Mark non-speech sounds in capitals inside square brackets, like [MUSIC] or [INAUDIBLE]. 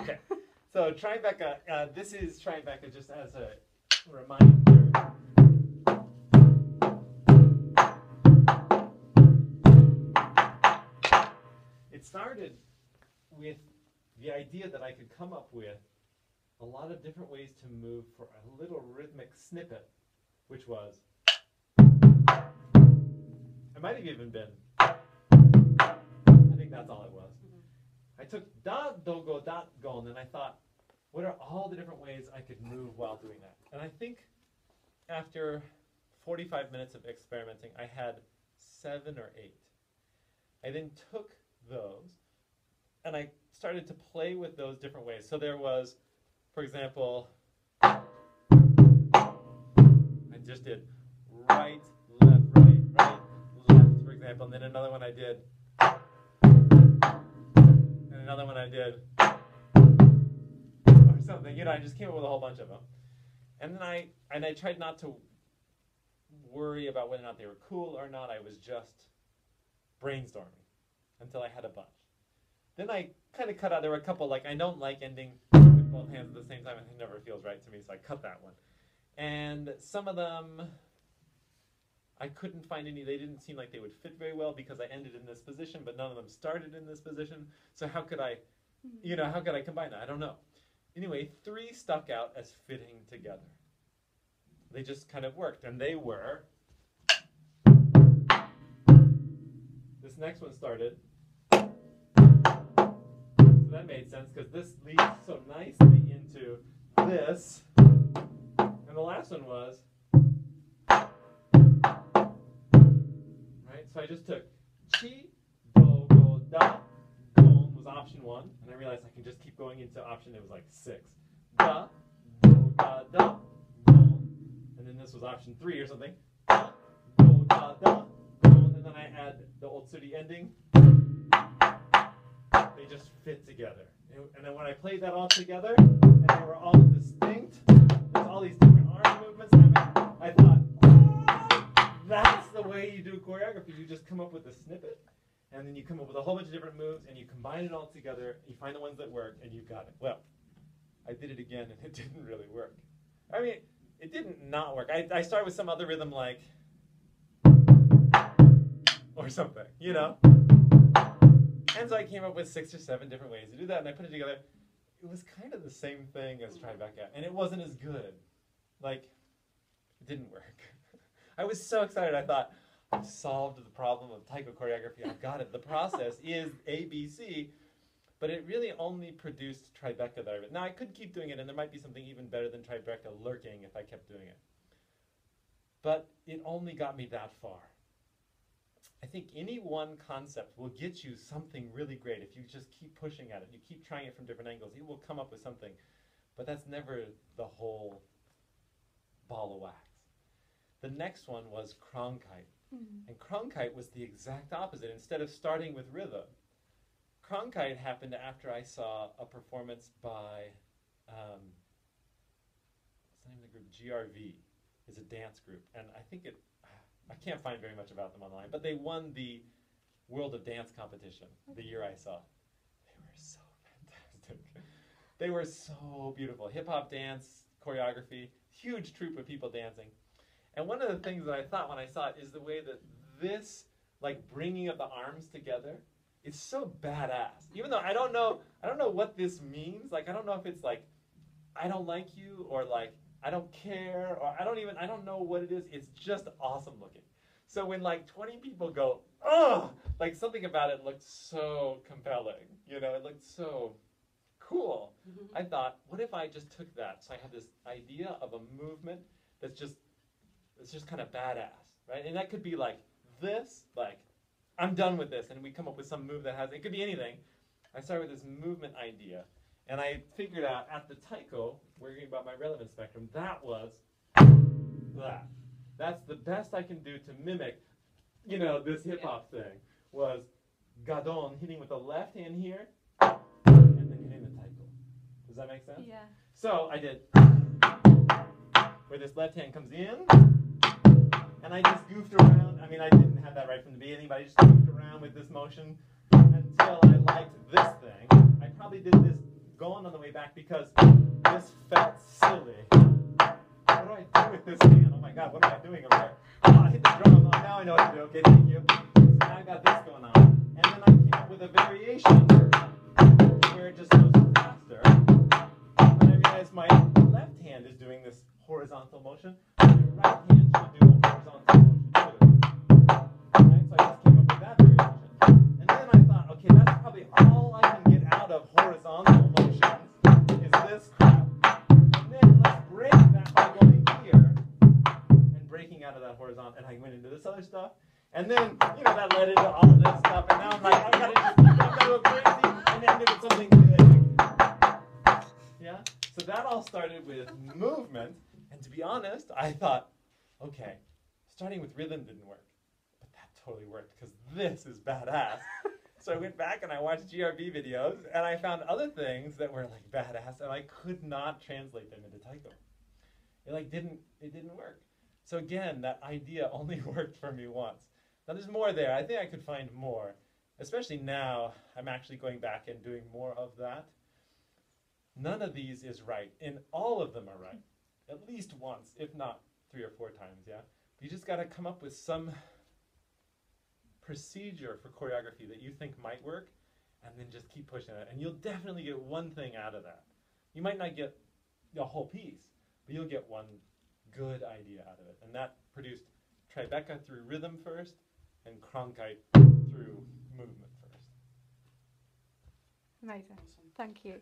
Okay. So Tribeca, uh, this is Tribeca just as a reminder. It started with the idea that I could come up with a lot of different ways to move for a little rhythmic snippet, which was. It might have even been. I think that's all it was. I took da, do, go, da, gon, and I thought, what are all the different ways I could move while doing that? And I think after 45 minutes of experimenting, I had seven or eight. I then took those and I started to play with those different ways. So there was, for example, I just did right, left, right, right, left, for example, and then another one I did, another one I did, or something. You know, I just came up with a whole bunch of them, and then I and I tried not to worry about whether or not they were cool or not. I was just brainstorming until I had a bunch. Then I kind of cut out. There were a couple like I don't like ending with both hands at the same time. And it never feels right to me, so I cut that one. And some of them, I couldn't find any. They didn't seem like they would fit very well because I ended in this position, but none of them started in this position. So how could I, hmm. you know, how could I combine that? I don't know. Anyway, three stuck out as fitting together. They just kind of worked, and they were. This next one started So that made sense because this leads so nicely into this. And the last one was. So I just took chi, do, go, da, gon was option one. And I realized I can just keep going into option, it was like six. Da, do, da, da, gon. And then this was option three or something. Da, do, da, da, gon. And then I add the Otsuri ending they just fit together. And then when I played that all together, and they were all distinct, way you do choreography. You just come up with a snippet, and then you come up with a whole bunch of different moves, and you combine it all together, you find the ones that work, and you've got it. Well, I did it again, and [LAUGHS] it didn't really work. I mean, it didn't not work. I, I started with some other rhythm like, or something, you know? And so I came up with six or seven different ways to do that, and I put it together. It was kind of the same thing as Tribeca, and it wasn't as good. Like, it didn't work. [LAUGHS] I was so excited. I thought, solved the problem of taiko choreography. I've got it. The process [LAUGHS] is ABC, but it really only produced Tribeca that I Now, I could keep doing it, and there might be something even better than Tribeca lurking if I kept doing it. But it only got me that far. I think any one concept will get you something really great if you just keep pushing at it. You keep trying it from different angles. You will come up with something, but that's never the whole ball of wax. The next one was Krankheit. Mm-hmm. And Krankheit was the exact opposite. Instead of starting with rhythm, Krankheit happened after I saw a performance by, um, what's the name of the group? GRV is a dance group. And I think it I can't find very much about them online, but they won the World of Dance competition the year I saw. They were so fantastic. They were so beautiful. Hip hop dance, choreography, huge troupe of people dancing. And one of the things that I thought when I saw it is the way that this, like bringing of the arms together, is so badass. Even though I don't know, I don't know what this means. Like I don't know if it's like, I don't like you or like I don't care, or I don't even, I don't know what it is. It's just awesome looking. So when like 20 people go, oh, like something about it looked so compelling. You know, it looked so cool. Mm-hmm. I thought, what if I just took that? So I had this idea of a movement that's just, it's just kind of badass, right? And that could be like this, like I'm done with this, and we come up with some move that has, it could be anything. I started with this movement idea and I figured out at the taiko, worrying about my relevance spectrum, that was that. That's the best I can do to mimic, you know, this hip hop thing. Was gadon hitting with the left hand here, and then hitting the taiko. Does that make sense? Yeah. So I did where this left hand comes in, and I just goofed around. I mean, I didn't have that right from the beginning, but I just goofed around with this motion until I liked this thing. I probably did this going on the way back because this felt silly. What do I do with this hand? Oh my god, what am I doing over there? Oh, I hit the drum. Oh, now I know what to do. Okay, thank you. So now I got this going on. And then I came up with a variation where it just goes faster. But I realized my left hand is doing this horizontal motion. My right hand should do motion. Just. And then I thought, okay, that's probably all I can get out of horizontal motions is this crap. And then let's break that by going here and breaking out of that horizontal. And I went into this other stuff. And then, you know, that led into all of this stuff. And now I'm like, I've gotta just keep on gotta go crazy and something big. Yeah? So that all started with movement. And to be honest, I thought, okay, starting with rhythm didn't work. But that totally worked because this is badass. [LAUGHS] so I went back and I watched GRV videos and I found other things that were like badass and I could not translate them into taiko. It like didn't it didn't work. So again, that idea [LAUGHS] only worked for me once. Now there's more there. I think I could find more. Especially now, I'm actually going back and doing more of that. None of these is right, and all of them are right. At least once, if not three or four times, yeah? You just got to come up with some procedure for choreography that you think might work, and then just keep pushing it. And you'll definitely get one thing out of that. You might not get the whole piece, but you'll get one good idea out of it. And that produced Tribeca through rhythm first, and Krankheit through movement first. Amazing. Thank you.